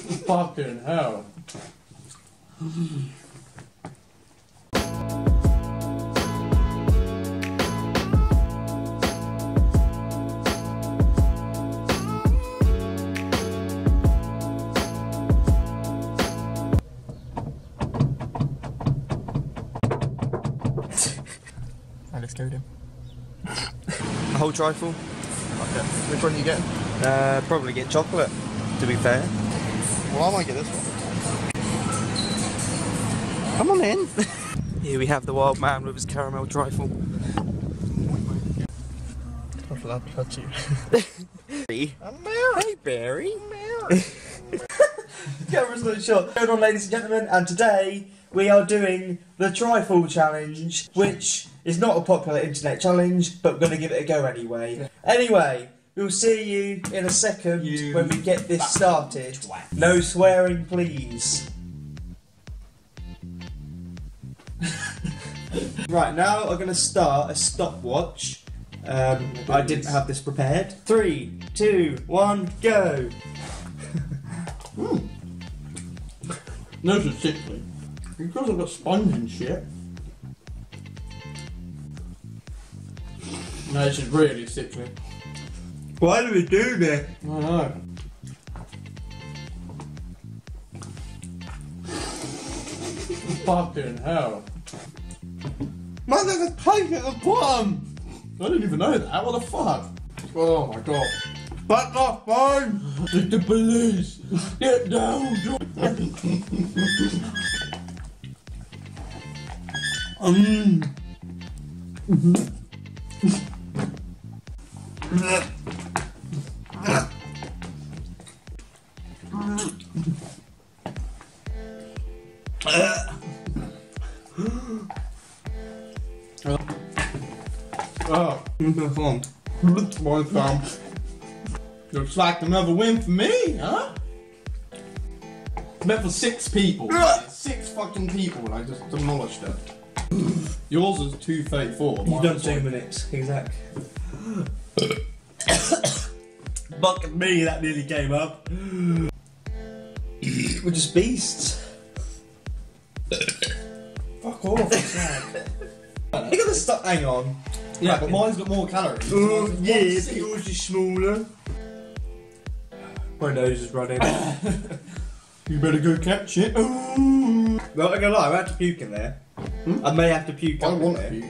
Fucking hell. I just killed him. A whole trifle? Okay. Which one are you getting? Uh, probably get chocolate, to be fair. Well, I might get this one. Come on in. Here we have the wild man with his caramel trifle. I'm allowed to touch you. Hey, I'm Mary. hey Barry. Camera's not shot. Going on, ladies and gentlemen, and today we are doing the trifle challenge, which is not a popular internet challenge, but we're going to give it a go anyway. Anyway, we'll see you in a second You when we get this started. No swearing, please. right now, I'm going to start a stopwatch. Um, I didn't have this prepared. Three, two, one, go. Those are sickly. Because I've got sponge and shit. No, this is really sickly. Why do we do this? I know. Fucking hell. Man, there's a tank at the bottom! I didn't even know that. What the fuck? Oh my god. Back off, phone! It's the police! Get down! um. Uh. Oh, Performed. one thumb. Looks like another win for me, huh? Meant for six people. Uh. six fucking people, and I just demolished it. Yours is 234. You've done two minutes, exact. Fuck me, that nearly came up. We're just beasts. Fuck off. it's sad. You gotta stop. Hang on. yeah, but mine's got more calories. Oh, Mine's yeah, one but yours is smaller. My nose is running. You better go catch it. Ooh. well, I'm gonna lie, I have to puke in there. Hmm? I may have to puke I don't want to puke,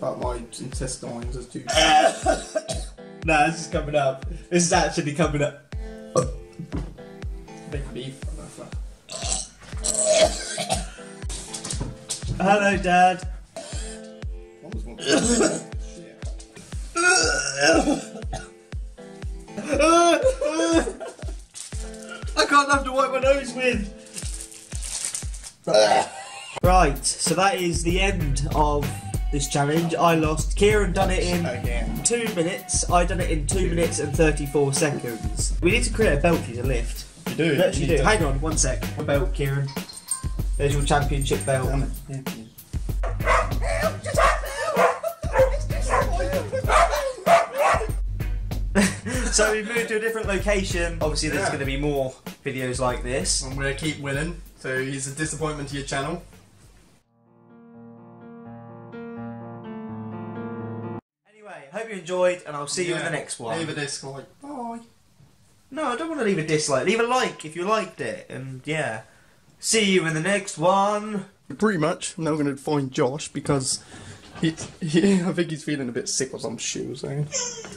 but my intestines is too. Nah, this is coming up. This is actually coming up. Big beef. Hello, Dad. One was one. Shit. I can't have to wipe my nose with. right, so that is the end of this challenge. I lost. Kieran done it in Again. two minutes. I done it in two minutes and thirty-four seconds. We need to create a belt for you to lift. You do. We actually You do. need Hang on, one sec. A belt, Kieran. There's your championship belt. so we've moved to a different location. Obviously, there's Yeah. going to be more videos like this. I'm gonna keep winning, so he's a disappointment to your channel. Anyway, hope you enjoyed, and I'll see you in the next one. Leave a dislike. Bye. No, I don't want to leave a dislike. Leave a like if you liked it, and yeah. See you in the next one. Pretty much. Now I'm gonna find Josh because he, he I think he's feeling a bit sick or some was saying. Eh?